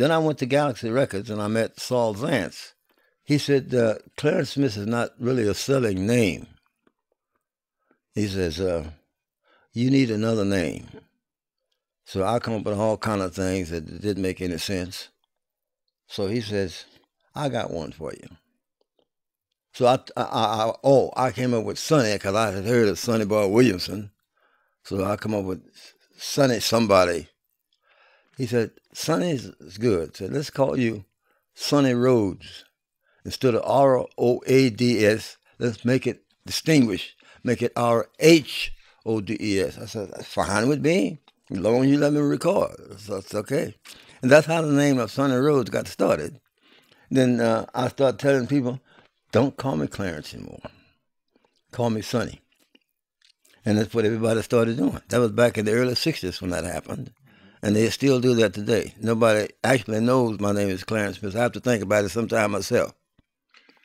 then I went to Galaxy Records and I met Saul Zaentz. He said, uh, Clarence Smith is not really a selling name. He says, uh, you need another name. So I come up with all kind of things that didn't make any sense. So he says, I got one for you. So I, I, I oh, I came up with Sonny because I had heard of Sonny Boy Williamson. So I come up with Sonny somebody. He said, Sonny is good. So let's call you Sonny Rhodes. Instead of R O A D S, let's make it distinguished. Make it R H O D E S. I said, that's fine with me. As long as you let me record. It's okay. And that's how the name of Sonny Rhodes got started. Then uh, I started telling people, don't call me Clarence anymore. Call me Sonny. And that's what everybody started doing. That was back in the early 60s when that happened. And they still do that today. Nobody actually knows my name is Clarence Smith. I have to think about it sometime myself.